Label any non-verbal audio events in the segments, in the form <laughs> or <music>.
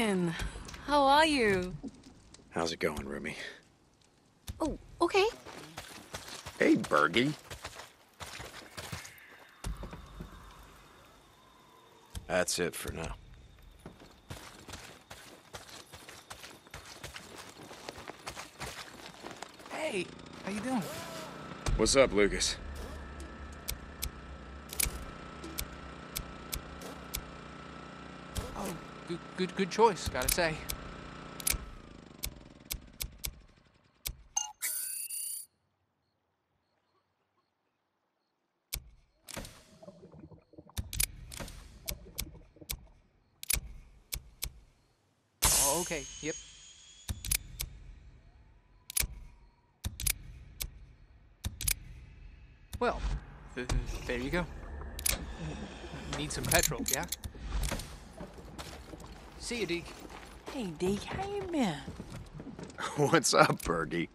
Deacon, how are you? How's it going, Rumi? Oh, okay. Hey, Bergie. That's it for now. Hey, how you doing? What's up, Lucas? Oh, good, good, choice. Gotta say. Oh, okay. Yep. Well, th- th- there you go. Need some petrol, yeah? See you, Deke. Hey, Deke, how you been? <laughs> What's up, Bergie?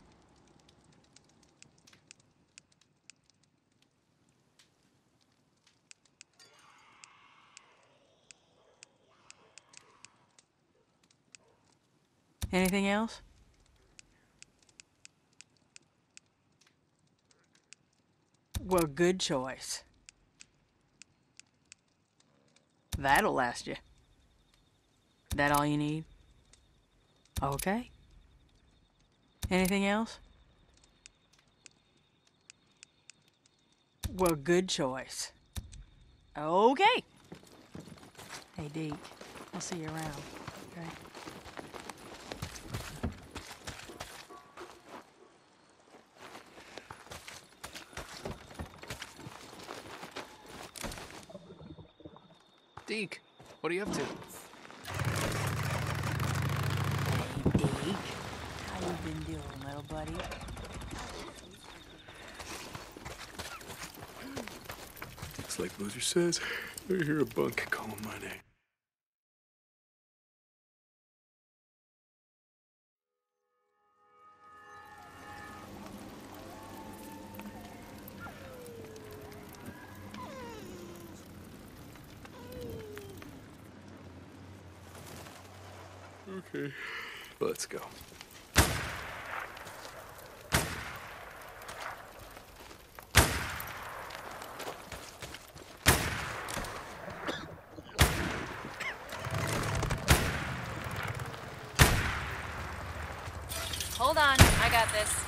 Anything else? Well, good choice. That'll last you. That all you need? Okay. Anything else? Well, good choice. Okay. Hey, Deke, I'll see you around, okay? Deke, what are you up to? Hey, Deke. How you been doing, little buddy? It's like Luther says, I hear a bunk calling my name. Okay, let's go. Hold on, I got this.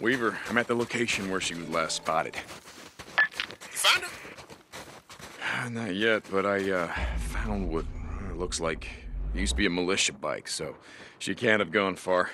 Weaver, I'm at the location where she was last spotted. You found her? Not yet, but I uh, found what uh, looks like it used to be a militia bike, so she can't have gone far.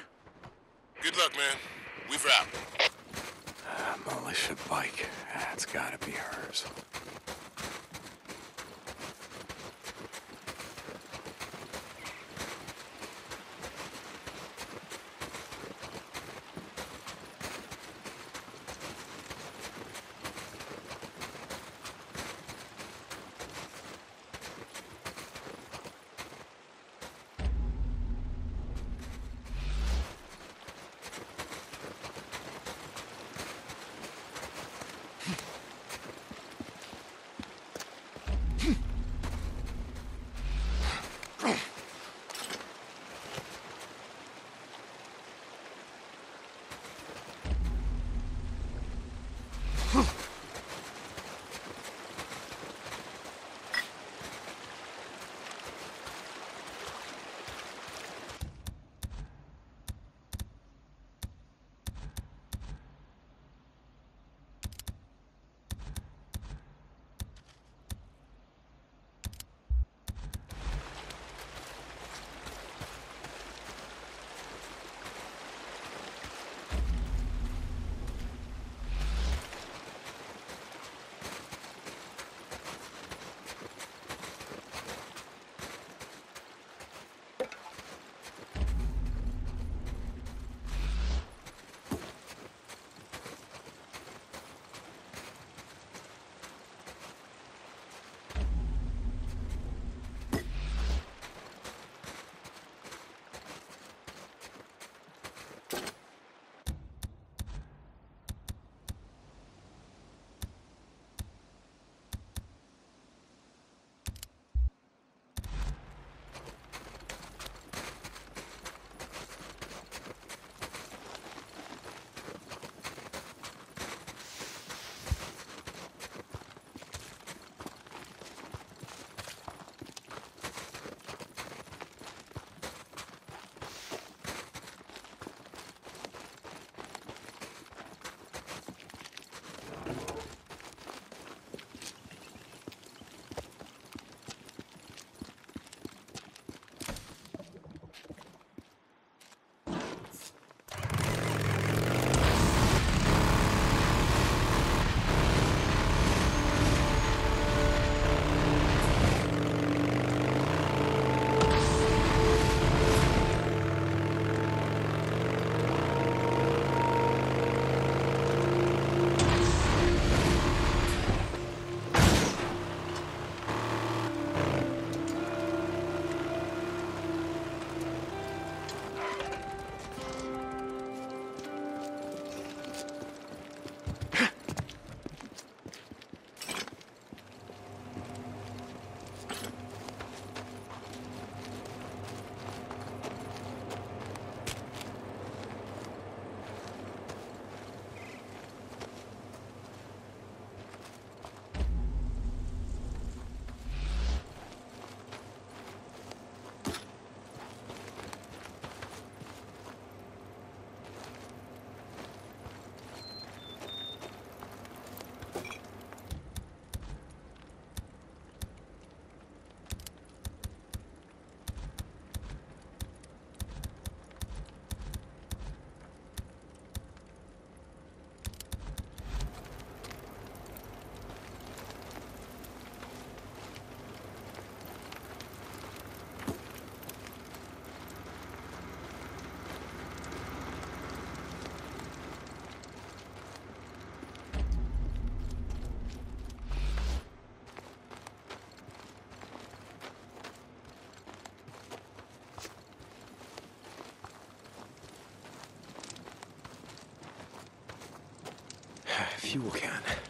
Fuel can.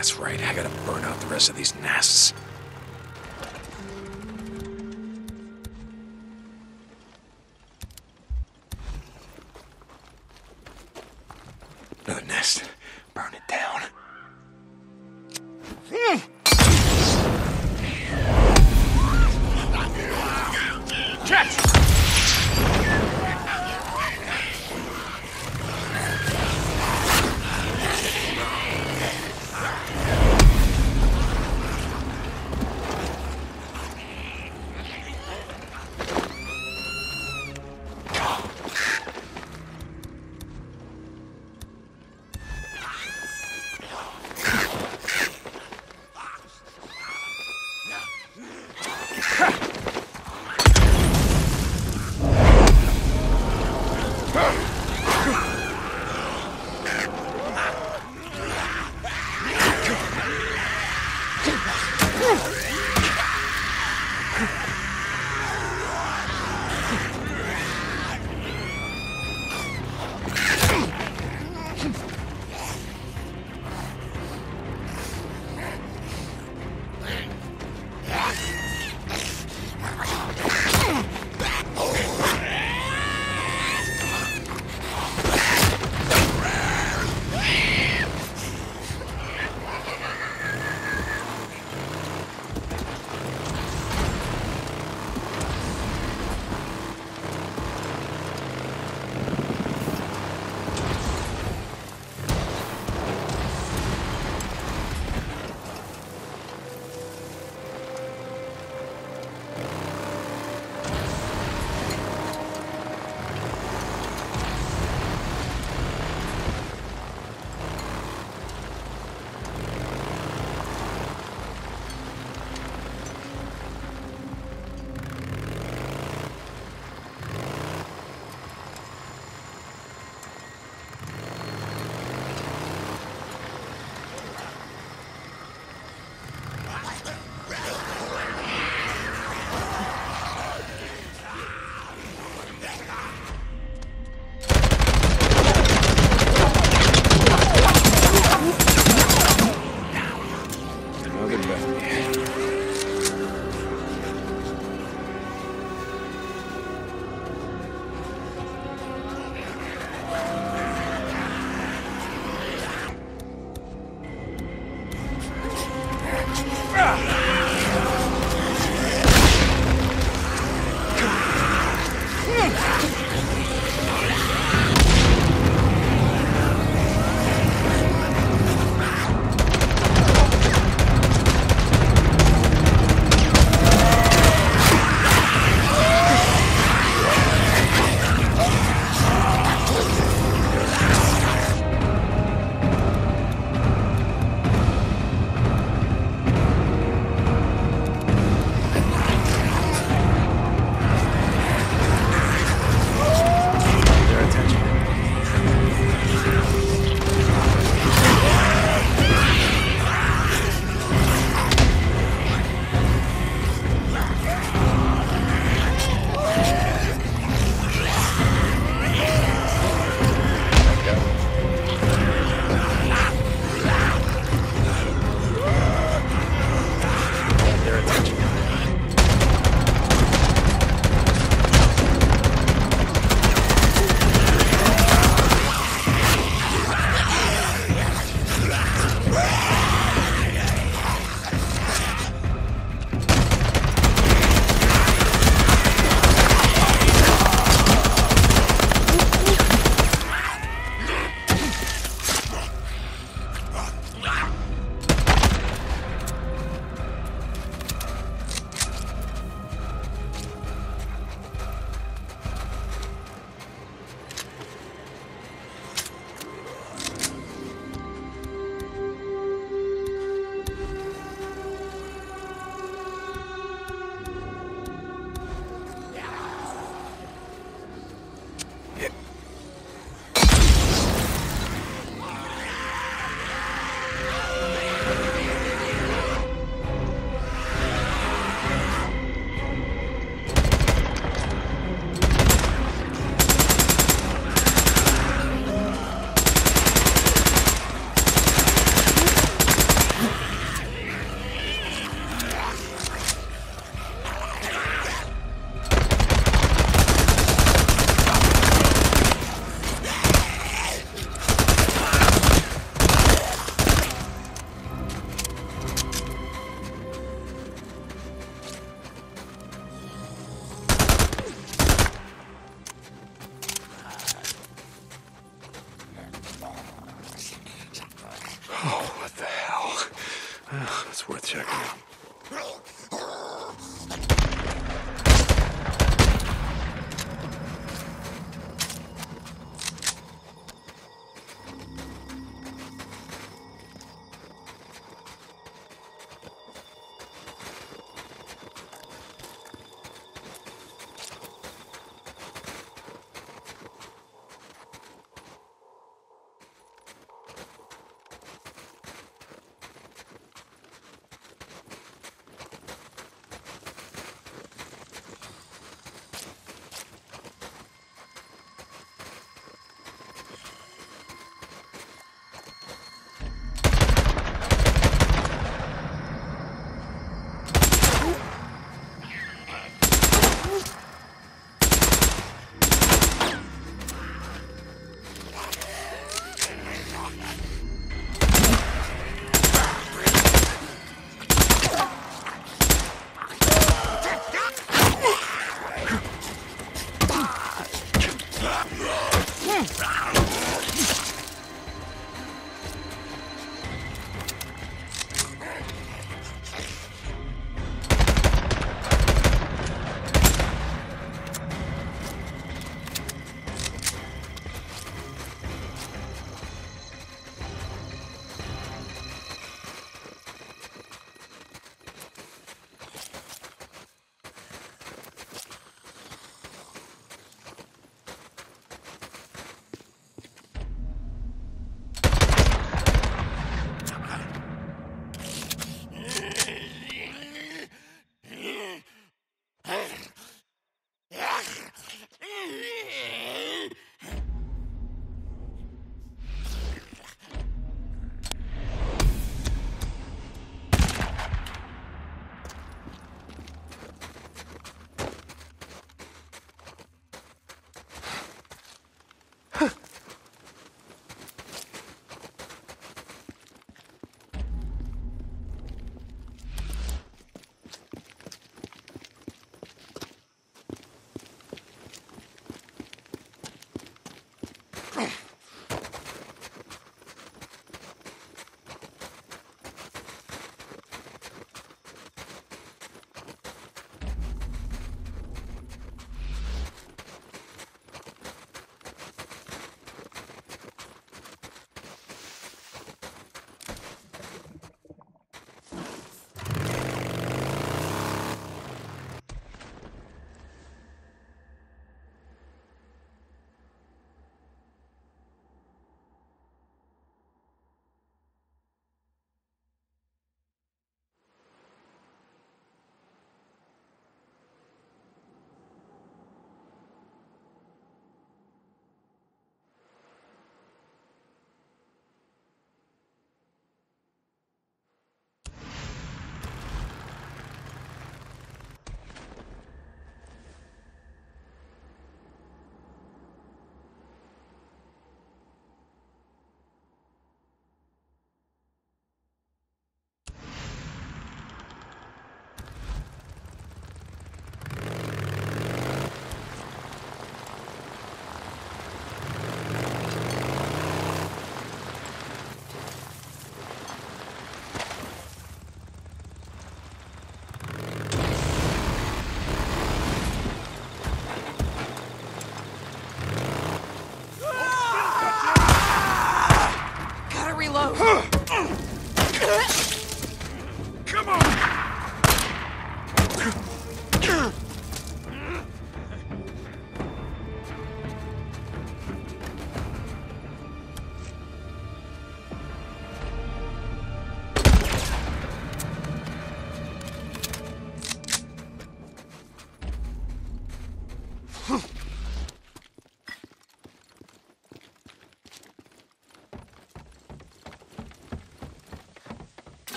That's right. I gotta burn out the rest of these nests. Another nest. Burn it down.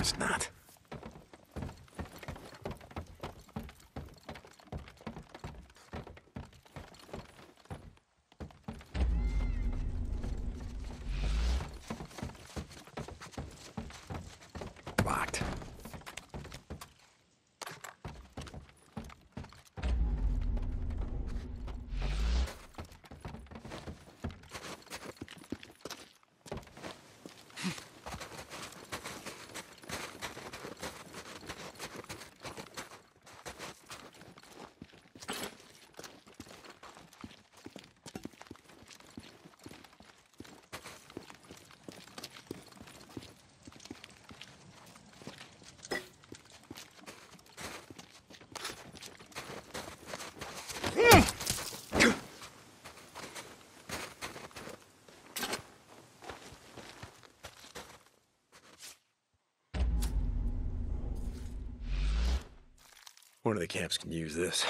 Guess not. One of the camps can use this.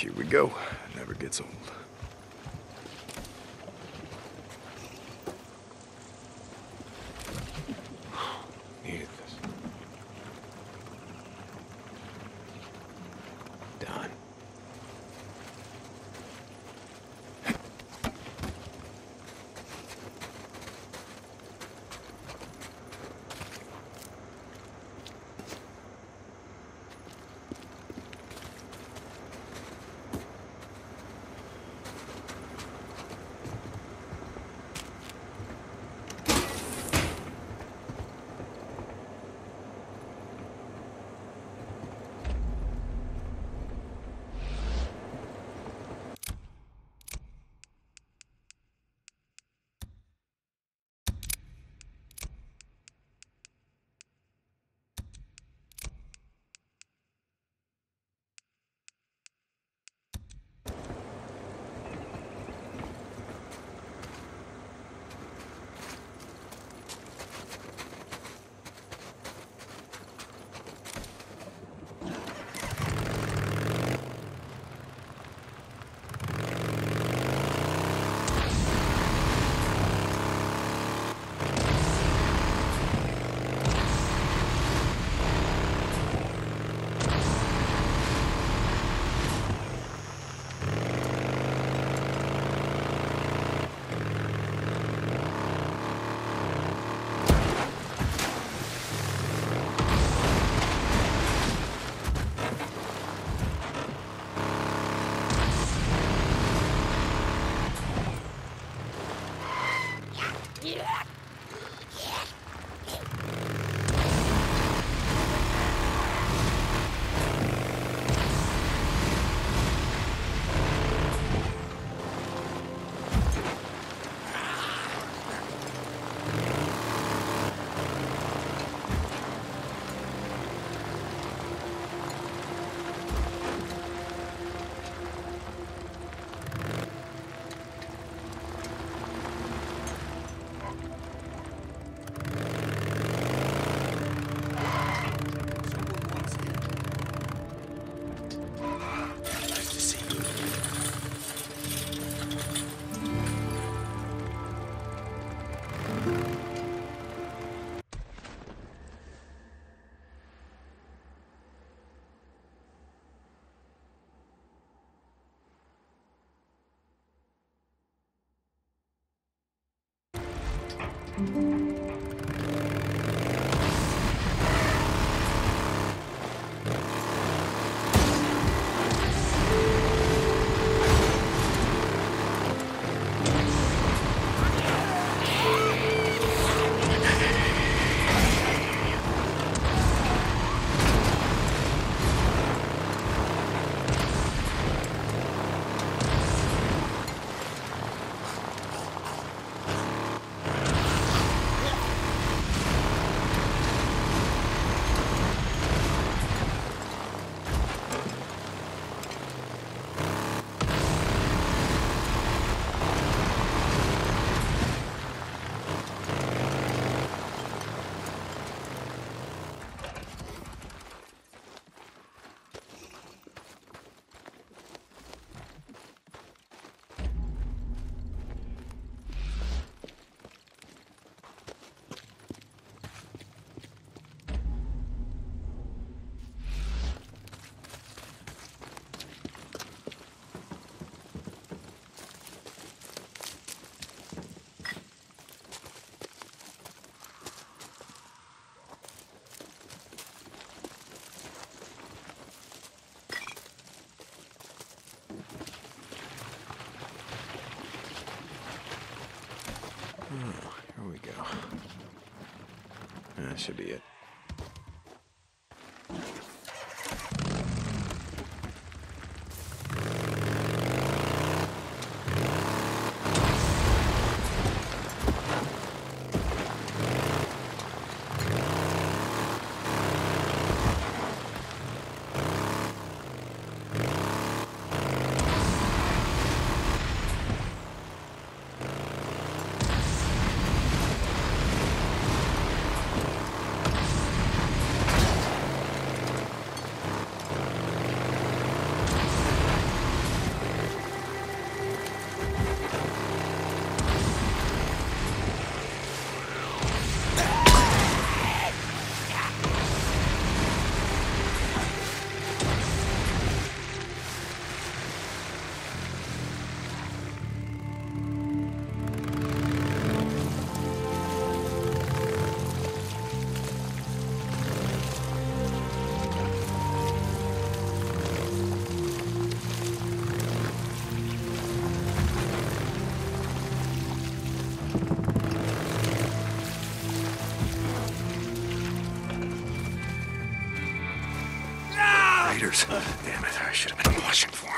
Here we go. Should be it. Damn it, I should have been watching for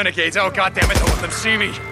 Oh, goddammit, don't let them see me!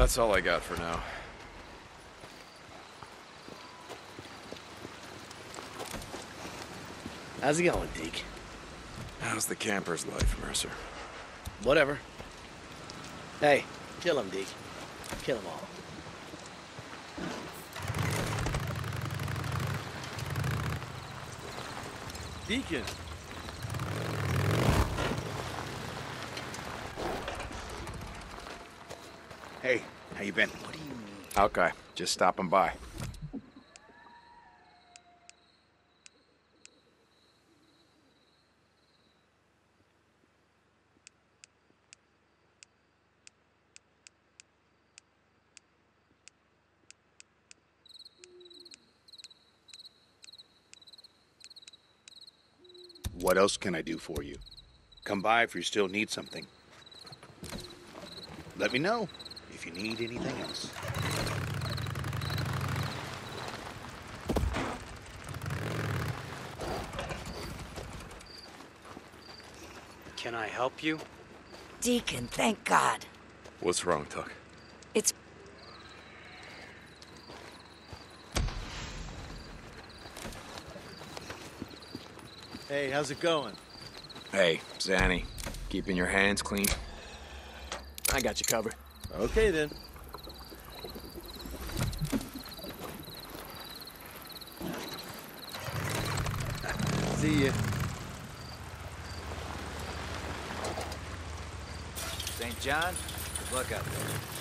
That's all I got for now. How's it going, Deke? How's the camper's life, Mercer? Whatever. Hey, kill him, Deke. Kill them all. Deacon. Hey, how you been? What do you mean? Okay, just stopping by. What else can I do for you? Come by if you still need something. Let me know if you need anything else. Can I help you? Deacon, thank God. What's wrong, Tuck? It's Hey, how's it going? Hey, Zanny, keeping your hands clean? I got you covered. Okay then. See ya. St. John, good luck out there.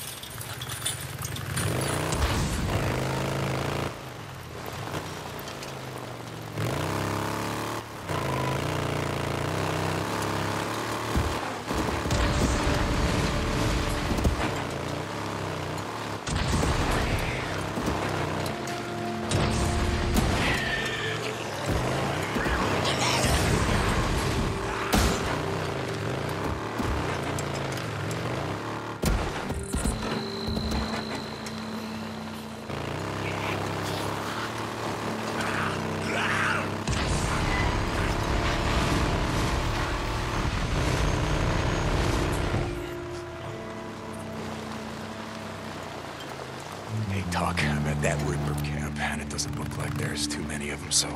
Like there's too many of them, so,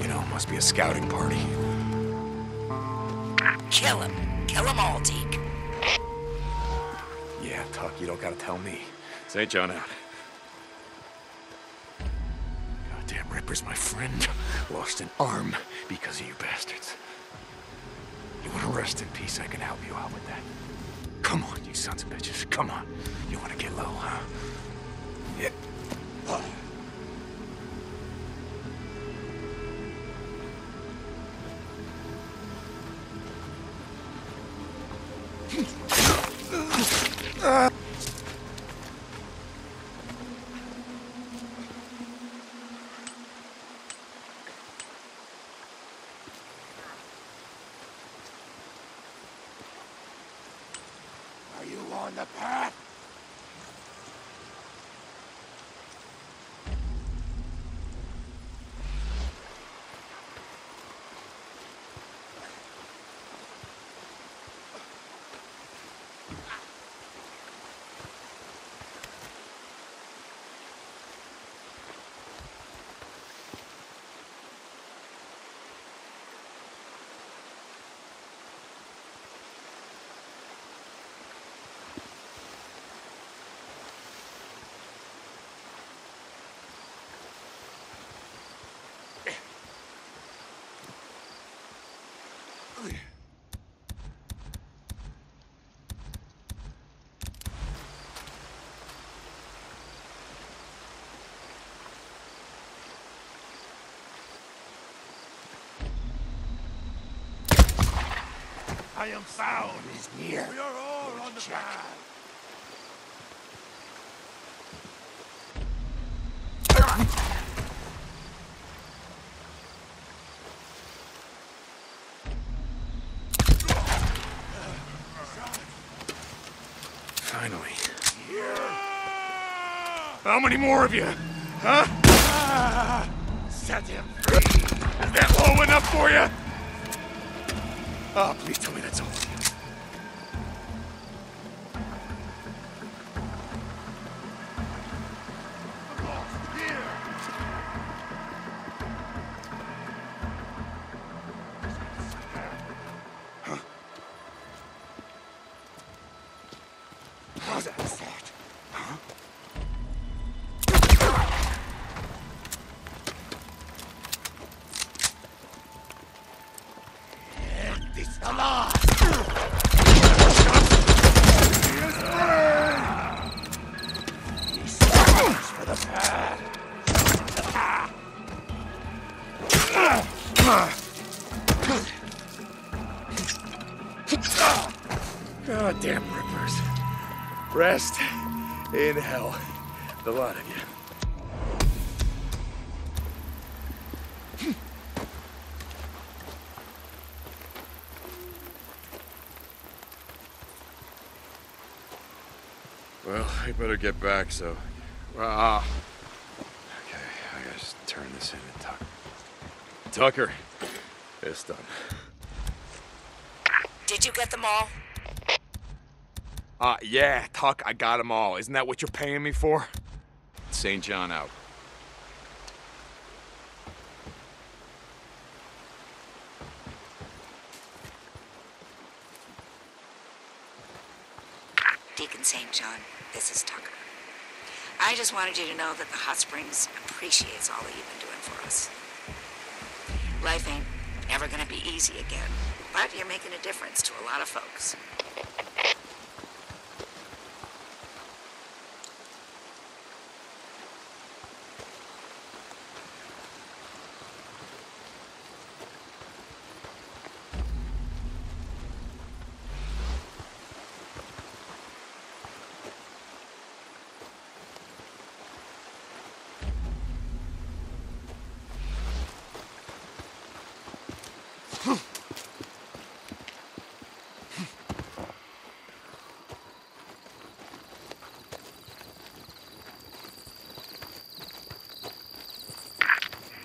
you know, must be a scouting party. kill him. Kill them all, Deke. Yeah, Tuck, you don't gotta tell me. St. John out. I am found. is near. We are all on the path. Finally. How many more of you? Huh? Ah, set him free. Is that low enough for you? Oh, please tell me that's all. Rest in hell. The lot of you. Well, I better get back, so. Ah. okay, I gotta just turn this in and tuck. Tucker, it's done. Did you get them all? Uh, yeah, Tuck, I got them all. Isn't that what you're paying me for? St. John out. Deacon St. John, this is Tucker. I just wanted you to know that the Hot Springs appreciates all that you've been doing for us. Life ain't ever gonna be easy again, but you're making a difference to a lot of folks.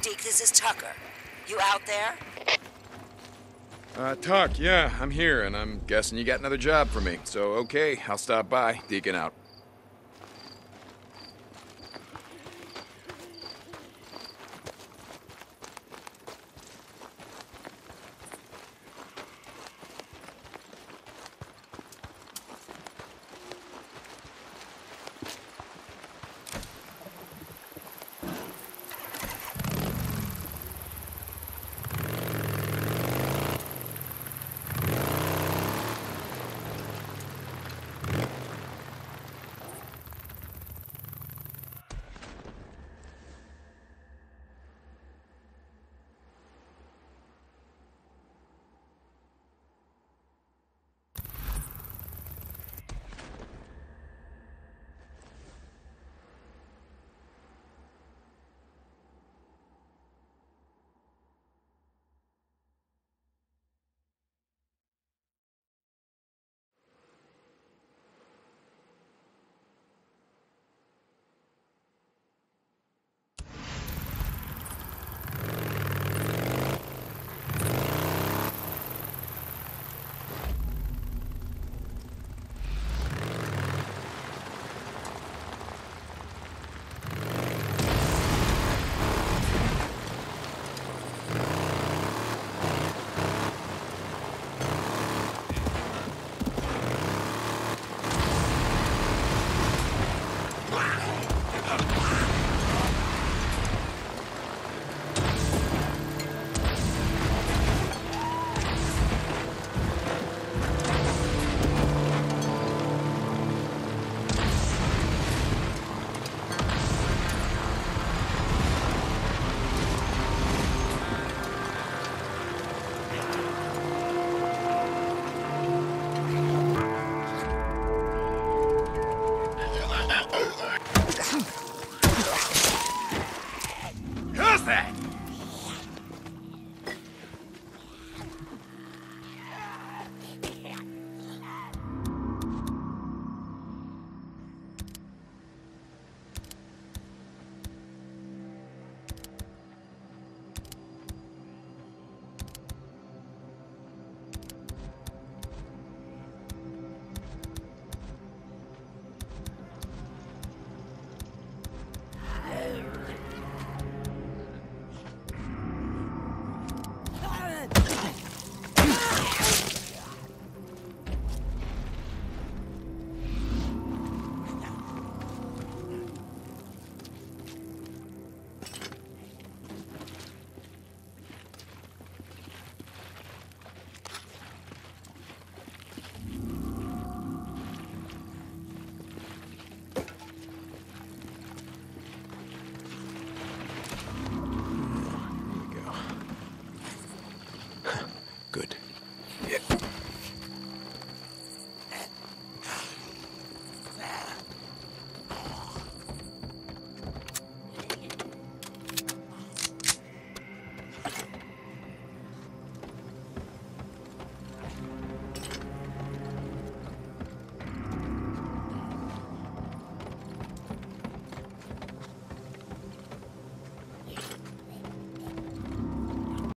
Deke, this is Tucker. You out there? Uh, Tuck, yeah, I'm here, and I'm guessing you got another job for me. So, okay, I'll stop by. Deacon out.